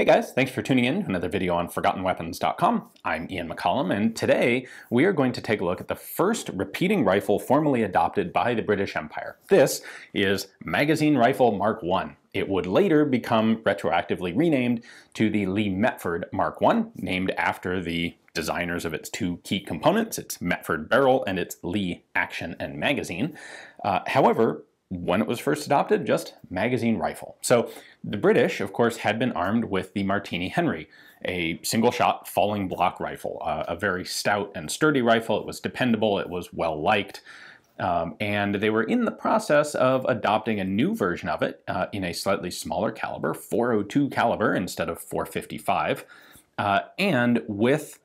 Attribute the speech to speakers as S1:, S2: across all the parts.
S1: Hey guys, thanks for tuning in to another video on ForgottenWeapons.com. I'm Ian McCollum, and today we are going to take a look at the first repeating rifle formally adopted by the British Empire. This is Magazine Rifle Mark I. It would later become retroactively renamed to the Lee Metford Mark I, named after the designers of its two key components, its Metford barrel and its Lee action and magazine. Uh, however, when it was first adopted, just magazine rifle. So the British, of course, had been armed with the Martini Henry, a single-shot falling block rifle, uh, a very stout and sturdy rifle. It was dependable, it was well-liked, um, and they were in the process of adopting a new version of it uh, in a slightly smaller caliber, 402 caliber instead of 455, uh, and with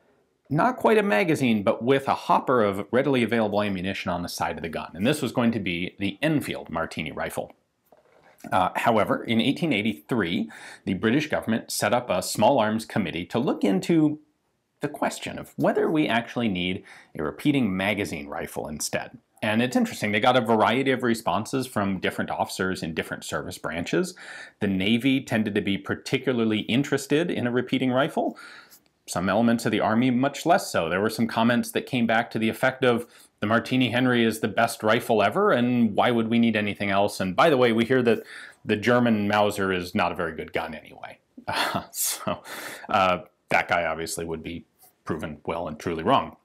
S1: not quite a magazine, but with a hopper of readily available ammunition on the side of the gun. And this was going to be the Enfield Martini rifle. Uh, however, in 1883, the British government set up a small arms committee to look into the question of whether we actually need a repeating magazine rifle instead. And it's interesting, they got a variety of responses from different officers in different service branches. The Navy tended to be particularly interested in a repeating rifle, some elements of the Army much less so. There were some comments that came back to the effect of the Martini Henry is the best rifle ever, and why would we need anything else? And by the way, we hear that the German Mauser is not a very good gun anyway. Uh, so uh, that guy obviously would be proven well and truly wrong.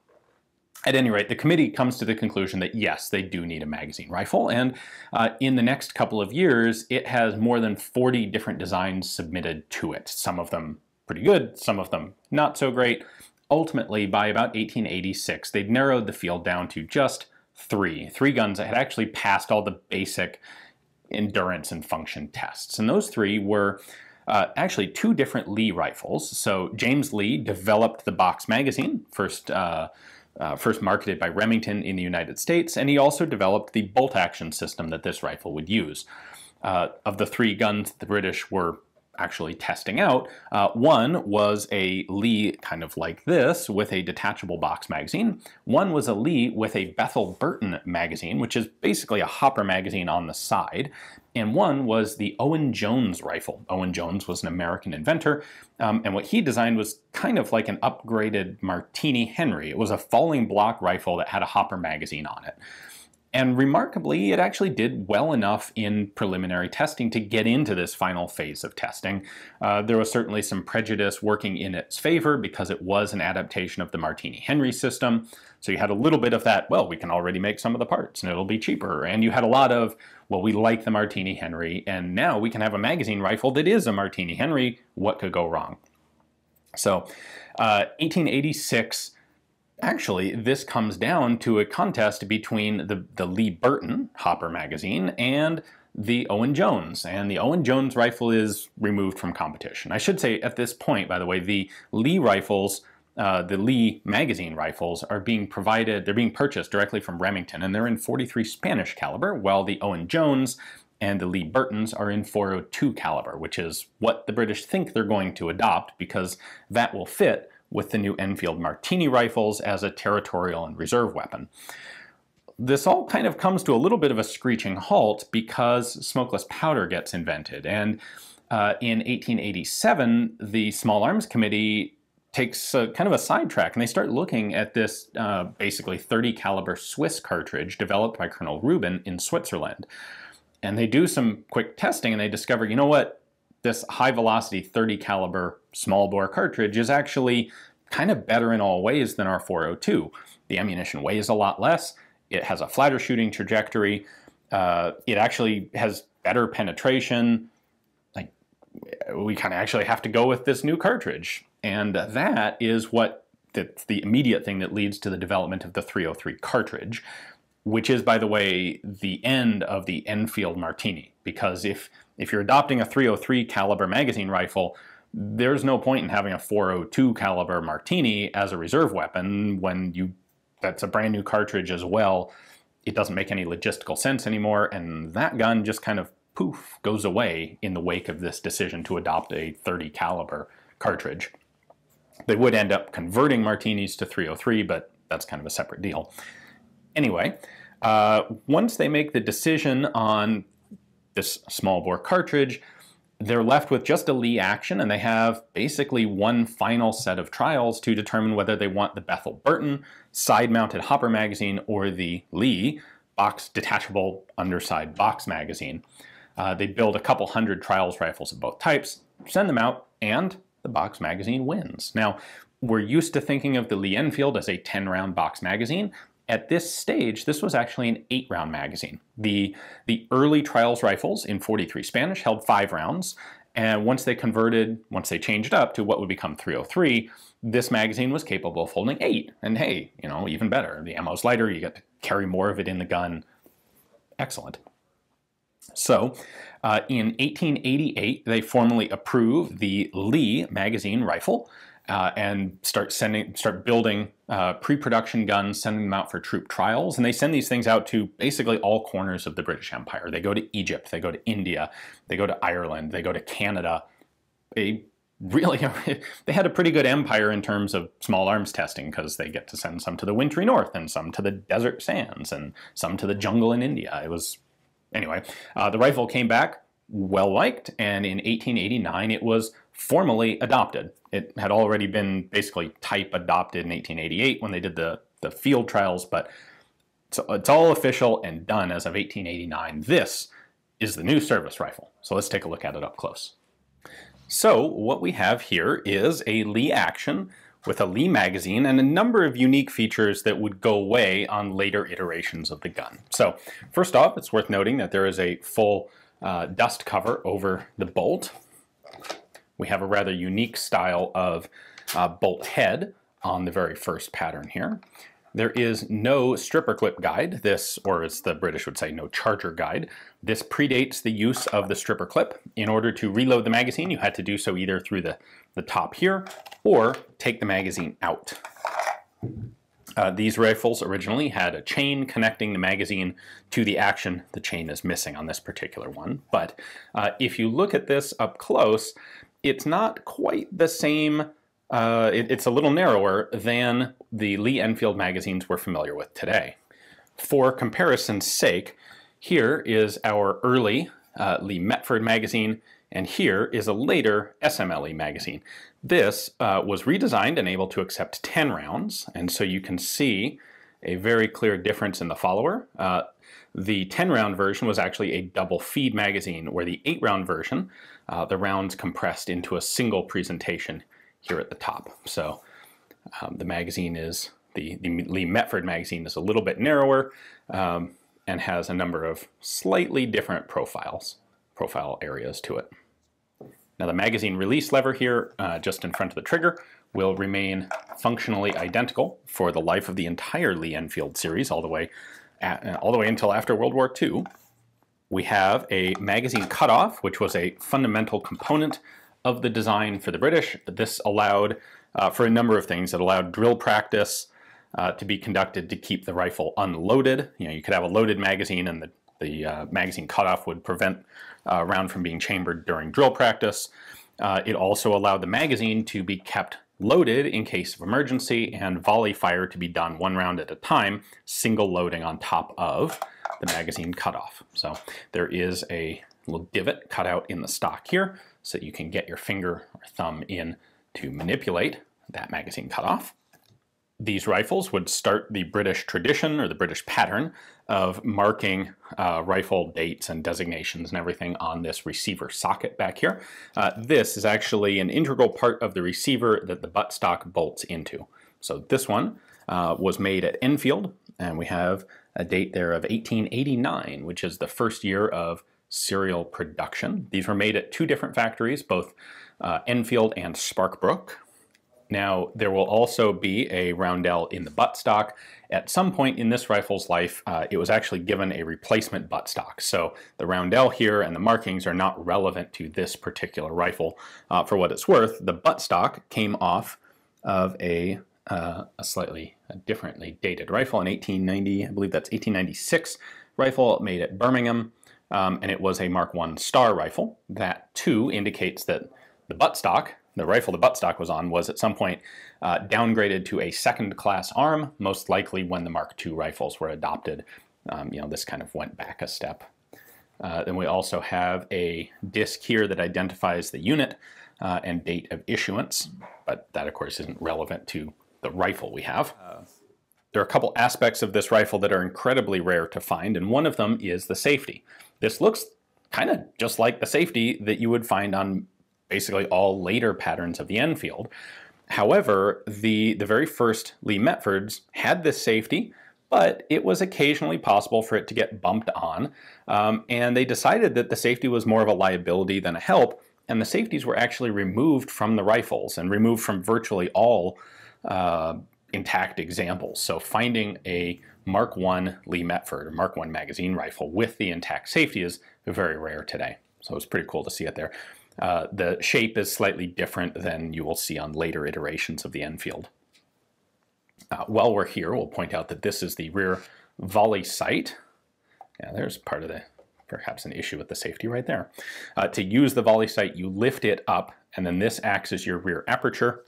S1: At any rate, the committee comes to the conclusion that yes, they do need a magazine rifle, and uh, in the next couple of years, it has more than 40 different designs submitted to it, some of them pretty good, some of them not so great. Ultimately, by about 1886, they'd narrowed the field down to just three, three guns that had actually passed all the basic endurance and function tests. And those three were uh, actually two different Lee rifles. So James Lee developed the box magazine, first uh, uh, first marketed by Remington in the United States, and he also developed the bolt action system that this rifle would use. Uh, of the three guns the British were actually testing out. Uh, one was a Lee kind of like this with a detachable box magazine. One was a Lee with a Bethel Burton magazine, which is basically a hopper magazine on the side. And one was the Owen Jones rifle. Owen Jones was an American inventor, um, and what he designed was kind of like an upgraded Martini Henry. It was a falling block rifle that had a hopper magazine on it. And remarkably, it actually did well enough in preliminary testing to get into this final phase of testing. Uh, there was certainly some prejudice working in its favor because it was an adaptation of the Martini-Henry system. So you had a little bit of that, well, we can already make some of the parts and it'll be cheaper. And you had a lot of, well, we like the Martini-Henry and now we can have a magazine rifle that is a Martini-Henry. What could go wrong? So uh, 1886, Actually, this comes down to a contest between the, the Lee Burton Hopper magazine and the Owen Jones, and the Owen Jones rifle is removed from competition. I should say at this point, by the way, the Lee rifles, uh, the Lee magazine rifles, are being provided, they're being purchased directly from Remington, and they're in 43 Spanish caliber, while the Owen Jones and the Lee Burtons are in 402 caliber, which is what the British think they're going to adopt because that will fit with the new Enfield Martini rifles as a territorial and reserve weapon. This all kind of comes to a little bit of a screeching halt because smokeless powder gets invented. And uh, in 1887, the Small Arms Committee takes a, kind of a sidetrack and they start looking at this uh, basically 30 caliber Swiss cartridge developed by Colonel Rubin in Switzerland. And they do some quick testing and they discover, you know what, this high velocity 30 caliber small bore cartridge is actually kind of better in all ways than our 402. The ammunition weighs a lot less, it has a flatter shooting trajectory, uh, it actually has better penetration. Like we kind of actually have to go with this new cartridge. And that is what that's the immediate thing that leads to the development of the 303 cartridge, which is, by the way, the end of the Enfield Martini. Because if if you're adopting a 303 caliber magazine rifle, there's no point in having a 402 caliber Martini as a reserve weapon when you that's a brand new cartridge as well. It doesn't make any logistical sense anymore, and that gun just kind of poof goes away in the wake of this decision to adopt a 30 caliber cartridge. They would end up converting Martinis to 303, but that's kind of a separate deal. Anyway, uh, once they make the decision on this small bore cartridge, they're left with just a Lee action and they have basically one final set of trials to determine whether they want the Bethel Burton side-mounted hopper magazine or the Lee box detachable underside box magazine. Uh, they build a couple hundred trials rifles of both types, send them out, and the box magazine wins. Now, we're used to thinking of the Lee Enfield as a 10 round box magazine. At this stage, this was actually an eight round magazine. The, the early trials rifles in 43 Spanish held five rounds, and once they converted, once they changed up to what would become 303, this magazine was capable of holding eight. And hey, you know, even better, the ammo's lighter, you get to carry more of it in the gun. Excellent. So, uh, in 1888, they formally approved the Lee magazine rifle, uh, and start sending, start building uh, pre-production guns, sending them out for troop trials, and they send these things out to basically all corners of the British Empire. They go to Egypt, they go to India, they go to Ireland, they go to Canada. They really, they had a pretty good empire in terms of small arms testing because they get to send some to the wintry north and some to the desert sands and some to the jungle in India. It was anyway. Uh, the rifle came back well liked, and in 1889 it was formally adopted. It had already been basically type adopted in 1888 when they did the, the field trials, but it's, it's all official and done as of 1889. This is the new service rifle. So let's take a look at it up close. So what we have here is a Lee action with a Lee magazine and a number of unique features that would go away on later iterations of the gun. So first off, it's worth noting that there is a full uh, dust cover over the bolt. We have a rather unique style of uh, bolt head on the very first pattern here. There is no stripper clip guide, this, or as the British would say, no charger guide. This predates the use of the stripper clip. In order to reload the magazine, you had to do so either through the, the top here, or take the magazine out. Uh, these rifles originally had a chain connecting the magazine to the action. The chain is missing on this particular one, but uh, if you look at this up close, it's not quite the same, uh, it, it's a little narrower than the Lee Enfield magazines we're familiar with today. For comparison's sake, here is our early uh, Lee Metford magazine, and here is a later SMLE magazine. This uh, was redesigned and able to accept 10 rounds, and so you can see a very clear difference in the follower. The 10 round version was actually a double feed magazine, where the 8 round version uh, the rounds compressed into a single presentation here at the top. So um, the magazine is, the, the Lee Metford magazine is a little bit narrower um, and has a number of slightly different profiles, profile areas to it. Now the magazine release lever here, uh, just in front of the trigger, will remain functionally identical for the life of the entire Lee Enfield series, all the way, at, all the way until after World War II we have a magazine cutoff, which was a fundamental component of the design for the British. This allowed uh, for a number of things. It allowed drill practice uh, to be conducted to keep the rifle unloaded. You know, you could have a loaded magazine and the, the uh, magazine cutoff would prevent a uh, round from being chambered during drill practice. Uh, it also allowed the magazine to be kept loaded in case of emergency and volley fire to be done one round at a time, single loading on top of the magazine cutoff. So there is a little divot cut out in the stock here so that you can get your finger or thumb in to manipulate that magazine cutoff. These rifles would start the British tradition or the British pattern of marking uh, rifle dates and designations and everything on this receiver socket back here. Uh, this is actually an integral part of the receiver that the buttstock bolts into. So this one uh, was made at Enfield, and we have a date there of 1889, which is the first year of serial production. These were made at two different factories, both uh, Enfield and Sparkbrook. Now, there will also be a roundel in the buttstock. At some point in this rifle's life, uh, it was actually given a replacement buttstock. So the roundel here and the markings are not relevant to this particular rifle. Uh, for what it's worth, the buttstock came off of a uh, a slightly differently dated rifle, in 1890, I believe that's 1896 rifle made at Birmingham, um, and it was a Mark I star rifle. That too indicates that the buttstock, the rifle the buttstock was on, was at some point uh, downgraded to a second class arm, most likely when the Mark II rifles were adopted. Um, you know, this kind of went back a step. Uh, then we also have a disc here that identifies the unit uh, and date of issuance, but that of course isn't relevant to the rifle we have. Uh, there are a couple aspects of this rifle that are incredibly rare to find, and one of them is the safety. This looks kind of just like the safety that you would find on basically all later patterns of the Enfield. However, the, the very first Lee Metfords had this safety, but it was occasionally possible for it to get bumped on, um, and they decided that the safety was more of a liability than a help, and the safeties were actually removed from the rifles and removed from virtually all uh, intact examples. So finding a Mark I Lee Metford or Mark I magazine rifle with the intact safety is very rare today. So it's pretty cool to see it there. Uh, the shape is slightly different than you will see on later iterations of the Enfield. Uh, while we're here, we'll point out that this is the rear volley sight. Yeah, there's part of the, perhaps an issue with the safety right there. Uh, to use the volley sight, you lift it up, and then this acts as your rear aperture.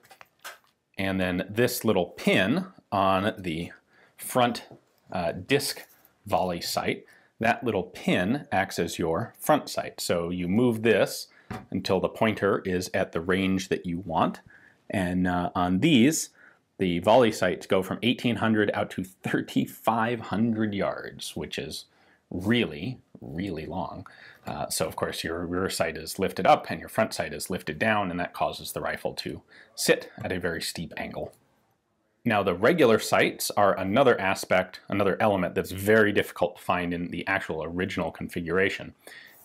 S1: And then this little pin on the front uh, disc volley sight, that little pin acts as your front sight. So you move this until the pointer is at the range that you want. And uh, on these, the volley sights go from 1800 out to 3500 yards, which is really, really long. Uh, so of course your rear sight is lifted up and your front sight is lifted down and that causes the rifle to sit at a very steep angle. Now the regular sights are another aspect, another element that's very difficult to find in the actual original configuration.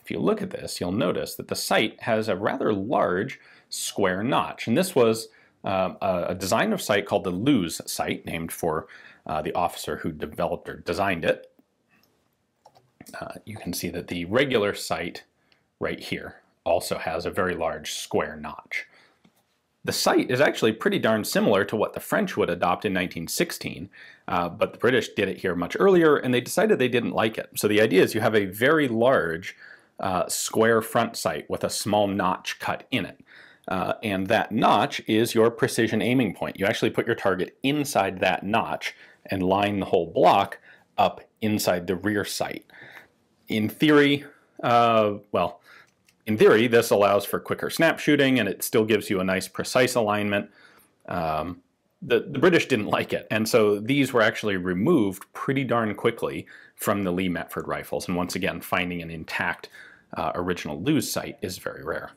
S1: If you look at this, you'll notice that the sight has a rather large square notch. And this was uh, a design of sight called the Lewes sight, named for uh, the officer who developed or designed it. Uh, you can see that the regular sight right here also has a very large square notch. The sight is actually pretty darn similar to what the French would adopt in 1916, uh, but the British did it here much earlier and they decided they didn't like it. So the idea is you have a very large uh, square front sight with a small notch cut in it. Uh, and that notch is your precision aiming point. You actually put your target inside that notch and line the whole block up inside the rear sight. In theory, uh, well, in theory, this allows for quicker snap shooting and it still gives you a nice precise alignment. Um, the, the British didn't like it, and so these were actually removed pretty darn quickly from the Lee Metford rifles. And once again, finding an intact uh, original Lewes sight is very rare.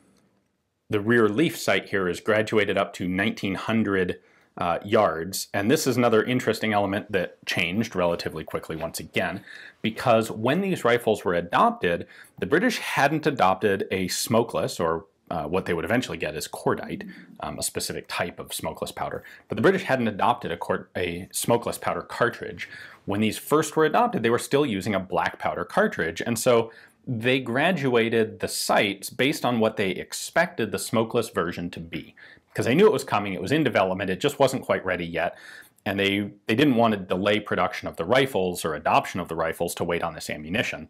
S1: The rear leaf sight here is graduated up to 1900 uh, yards, and this is another interesting element that changed relatively quickly once again, because when these rifles were adopted, the British hadn't adopted a smokeless, or uh, what they would eventually get is cordite, um, a specific type of smokeless powder. But the British hadn't adopted a, a, smokeless powder cartridge. When these first were adopted, they were still using a black powder cartridge, and so they graduated the sights based on what they expected the smokeless version to be. Because they knew it was coming, it was in development, it just wasn't quite ready yet. And they, they didn't want to delay production of the rifles or adoption of the rifles to wait on this ammunition.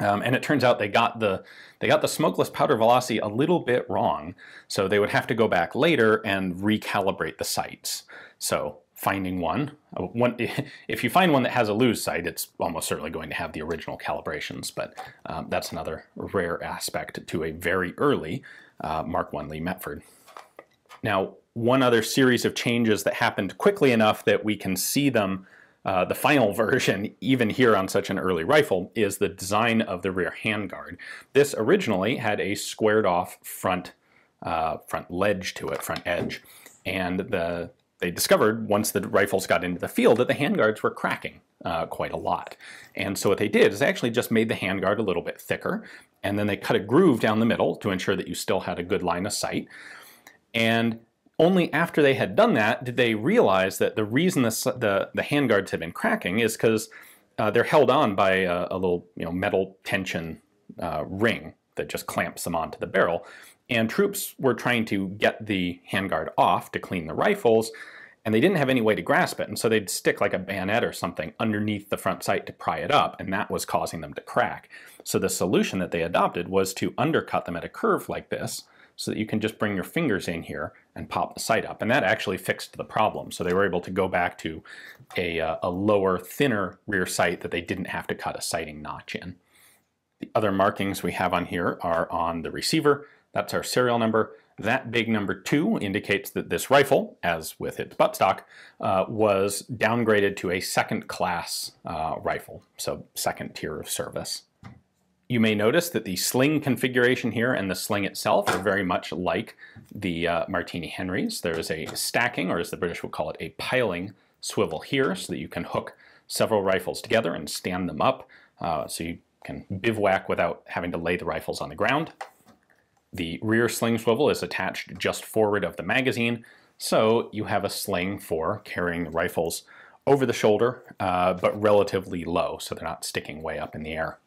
S1: Um, and it turns out they got the they got the smokeless powder velocity a little bit wrong, so they would have to go back later and recalibrate the sights. So finding one. Uh, one. If you find one that has a Lewes sight, it's almost certainly going to have the original calibrations, but um, that's another rare aspect to a very early uh, Mark I Lee Metford. Now, one other series of changes that happened quickly enough that we can see them, uh, the final version, even here on such an early rifle, is the design of the rear handguard. This originally had a squared off front, uh, front ledge to it, front edge, and the they discovered once the rifles got into the field that the handguards were cracking uh, quite a lot. And so what they did is they actually just made the handguard a little bit thicker, and then they cut a groove down the middle to ensure that you still had a good line of sight. And only after they had done that did they realize that the reason the, the, the handguards had been cracking is because uh, they're held on by a, a, little you know, metal tension uh, ring that just clamps them onto the barrel. And troops were trying to get the handguard off to clean the rifles, and they didn't have any way to grasp it, and so they'd stick like a bayonet or something underneath the front sight to pry it up, and that was causing them to crack. So the solution that they adopted was to undercut them at a curve like this, so that you can just bring your fingers in here and pop the sight up. And that actually fixed the problem. So they were able to go back to a, uh, a lower, thinner rear sight that they didn't have to cut a sighting notch in. The other markings we have on here are on the receiver. That's our serial number. That big number two indicates that this rifle, as with its buttstock, uh, was downgraded to a second class uh, rifle, so second tier of service. You may notice that the sling configuration here and the sling itself are very much like the uh, Martini Henrys. There is a stacking, or as the British would call it, a piling swivel here so that you can hook several rifles together and stand them up uh, so you can bivouac without having to lay the rifles on the ground. The rear sling swivel is attached just forward of the magazine, so you have a sling for carrying rifles over the shoulder, uh, but relatively low, so they're not sticking way up in the air.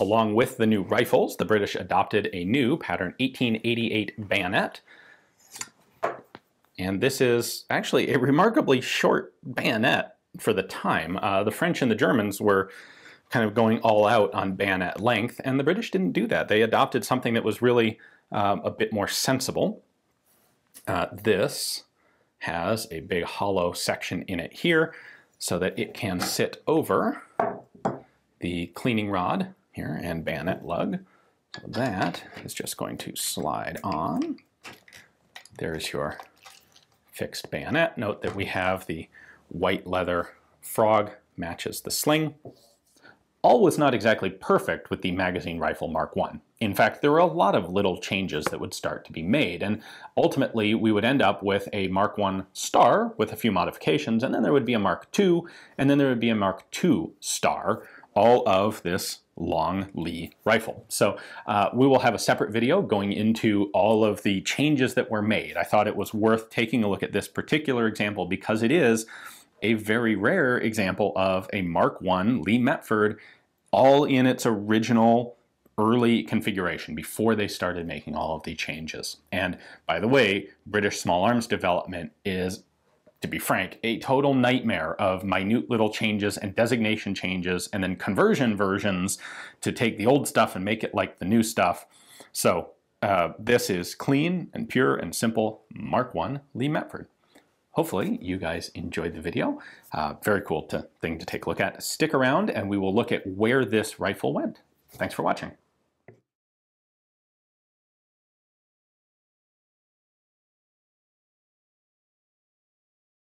S1: Along with the new rifles, the British adopted a new pattern 1888 bayonet. And this is actually a remarkably short bayonet for the time. Uh, the French and the Germans were kind of going all out on bayonet length, and the British didn't do that. They adopted something that was really um, a bit more sensible. Uh, this has a big hollow section in it here so that it can sit over the cleaning rod here and bayonet lug. So that is just going to slide on. There's your fixed bayonet. Note that we have the white leather frog matches the sling. All was not exactly perfect with the magazine rifle Mark I. In fact, there were a lot of little changes that would start to be made, and ultimately we would end up with a Mark I star with a few modifications, and then there would be a Mark II, and then there would be a Mark II star, all of this long Lee rifle. So uh, we will have a separate video going into all of the changes that were made. I thought it was worth taking a look at this particular example because it is a very rare example of a Mark I Lee Metford all in its original early configuration before they started making all of the changes. And by the way, British small arms development is, to be frank, a total nightmare of minute little changes and designation changes and then conversion versions to take the old stuff and make it like the new stuff. So uh, this is clean and pure and simple Mark I Lee Metford. Hopefully you guys enjoyed the video. Uh, very cool to, thing to take a look at. Stick around and we will look at where this rifle went. Thanks for watching.